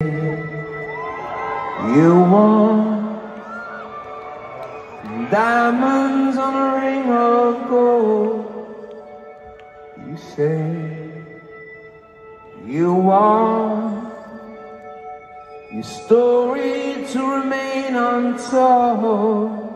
You want diamonds on a ring of gold. You say you want your story to remain untold.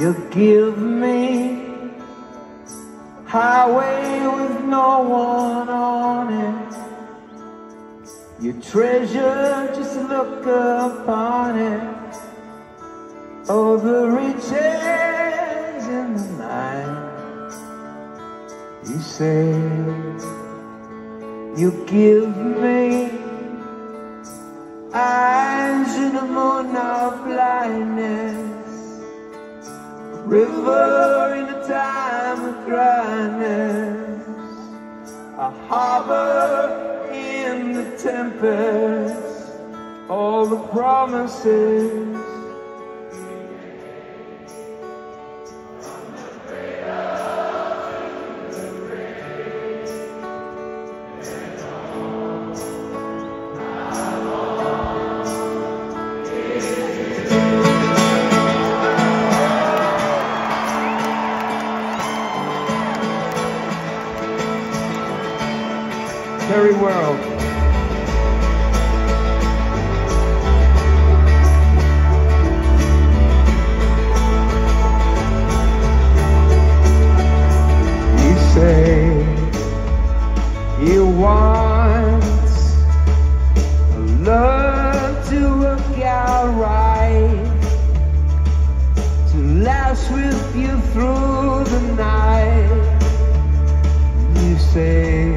You give me highway with no one on it. You treasure just look upon it. Oh, the riches in the night. You say you give me eyes in the moon of blindness, river in the time of dryness, a harbor in the tempest, all the promises. Terry World. You say you want love to work out right, to last with you through the night. You say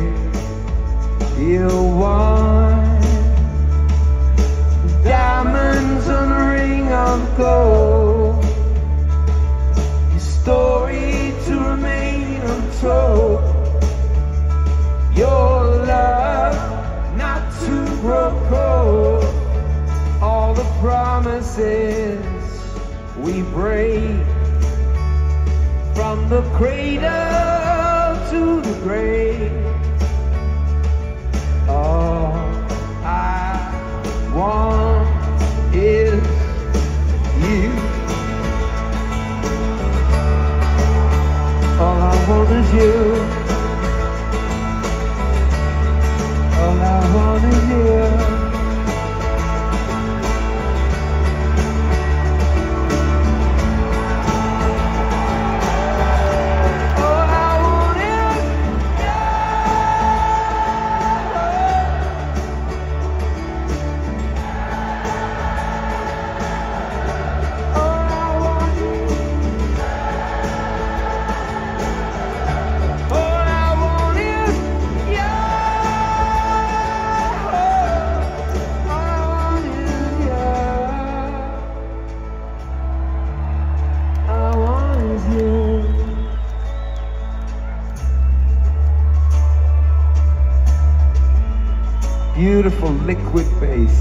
Your love not to grow cold. All the promises we break from the cradle to the grave. All I want is you. old is you? Oh, how old is you? Beautiful liquid bass.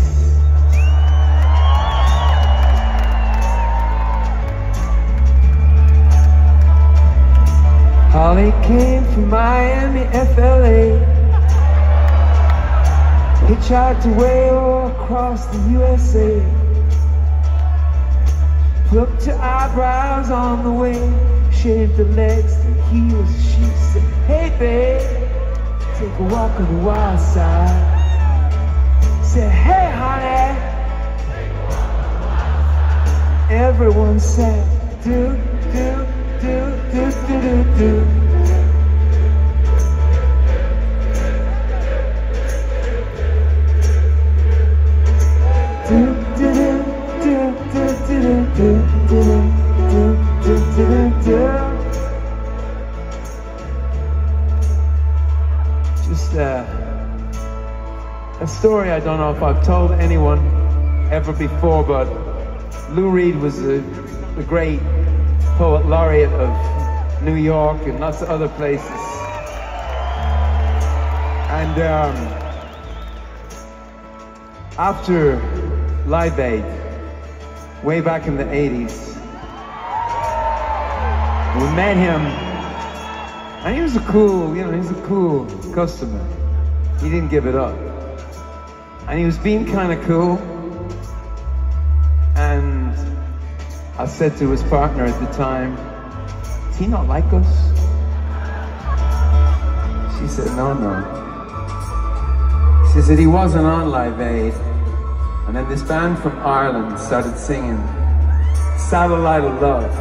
Holly came from Miami, FLA. Hitchhiked away all across the USA. Plucked her eyebrows on the way. Shaved her legs and heels. She said, Hey babe, take a walk on the wild side. everyone said do, do, do, do, do, do, do. Just uh, a story I don't know if I've told anyone ever before, but Lou Reed was a, the great poet laureate of New York and lots of other places. And um, after Live Aid, way back in the 80s, we met him, and he was a cool, you know, he was a cool customer. He didn't give it up. And he was being kind of cool. And I said to his partner at the time, does he not like us? She said, no, no. She said he wasn't on Live Aid. And then this band from Ireland started singing Satellite of Love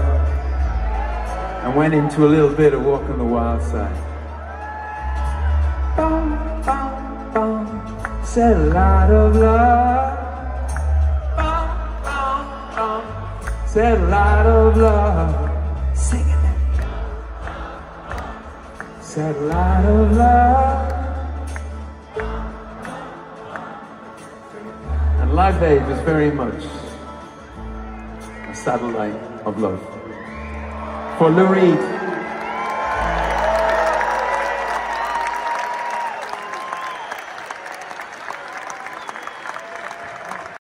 and went into a little bit of Walk on the Wild Side. Bum, bum, bum, satellite of love. Bum, satellite of love. Sing it. Satellite of love. And Live Aid is very much a satellite of love. For Lou Reed,